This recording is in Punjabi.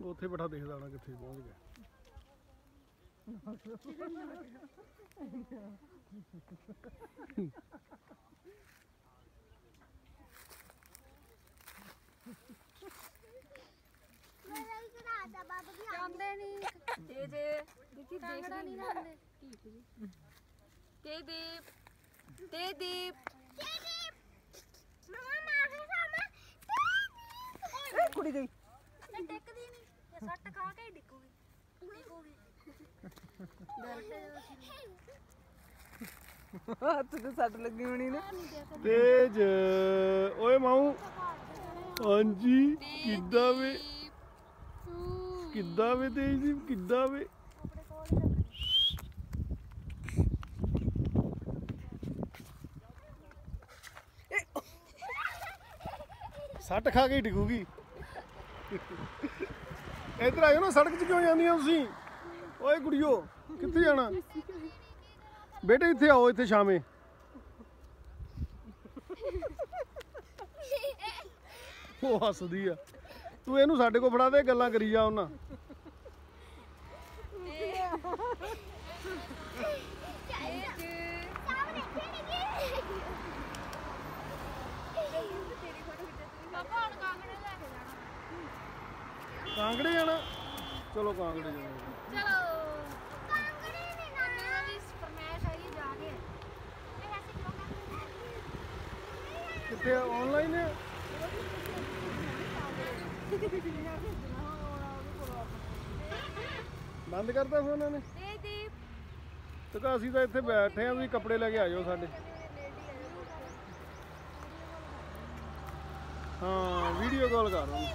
ਉੱਥੇ ਬੈਠਾ ਦੇਖਦਾ ਹੋਣਾ ਕਿੱਥੇ ਪਹੁੰਚ ਗਿਆ। ਮੇਰਾ ਵੀ ਕਰਾ ਦਾ ਬਾਬਾ ਵੀ ਆ ਜਾਂਦੇ ਨਹੀਂ ਜੇ ਜੇ ਦੇਖੀ ਦੇਖਦਾ ਨਹੀਂ ਨਾ ਤੇ ਦੀਪ ਤੇ ਦੀਪ ਤੇਰੀ ਮਮਾ ਮਾਫੀ ਸਾਮਾ ਤੇਰੀ ਕੁੜੀ ਗਈ। ਇਹ ਟਿਕਦੀ ਨਹੀਂ ਇਹ ਸੱਟ ਖਾ ਕੇ ਹੀ ਡਿੱਗੂਗੀ। ਡਿੱਗੂਗੀ। ਹੱਥ ਤੇ ਸੱਟ ਲੱਗੀ ਹੋਣੀ ਨੇ। ਤੇਜ। ਓਏ ਮਾਊ ਹਾਂਜੀ ਕਿੱਦਾਂ ਵੇ? ਕਿੱਦਾਂ ਵੇ ਤੇਜ ਦੀ ਕਿੱਦਾਂ ਵੇ? ਸੱਟ ਖਾ ਕੇ ਹੀ ਡਿੱਗੂਗੀ। ਇੱਧਰ ਆਇਓ ਨਾ, ਸੜਕ 'ਚ ਕਿਉਂ ਜਾਂਦੀਆਂ ਤੁਸੀਂ? ਓਏ ਕੁੜੀਓ, ਕਿੱਥੇ ਜਾਣਾ? ਬੇਟੇ, ਇੱਥੇ ਆਓ, ਇੱਥੇ ਸ਼ਾਮੇ। ਉਹ ਹੱਸਦੀ ਆ। ਤੂੰ ਇਹਨੂੰ ਸਾਡੇ ਕੋਲ ਫੜਾ ਦੇ, ਗੱਲਾਂ ਕਰੀ ਜਾ ਉਹਨਾਂ ਸਾਹਮਣੇ ਖੇਡੇਗੀ ਪਾਪਾ ਹੁਣ ਕਾਂਗੜੇ ਲੈ ਕੇ ਜਾਣਾ ਕਾਂਗੜੇ ਜਾਣਾ ਚਲੋ ਕਾਂਗੜੇ ਜਾਣਾ ਚਲੋ। ਕਾਂਗੜੇ ਨੇ ਨਾ ਉਹਨਾਂ ਦੀ ਫਰਮਾਇਸ਼ ਆਈ ਜਾ ਕੇ। ਇਹ ਐਸੇ ਕਿਉਂ ਕਰਦੇ ਕਿੱਥੇ ਆਨਲਾਈਨ ਹੈ ਬੰਦ ਕਰਤਾ ਫੋਨ ਨੇ ਤੇ ਦੀਪ। ਤੇ ਤਾਂ ਅਸੀਂ ਤਾਂ ਇੱਥੇ ਬੈਠੇ ਆ ਤੁਸੀਂ ਕੱਪੜੇ ਲੈ ਕੇ ਆ ਜਾਓ ਸਾਡੇ। ਹਾਂ ਵੀਡੀਓ ਕਾਲ ਕਰ ਉਹਨੂੰ।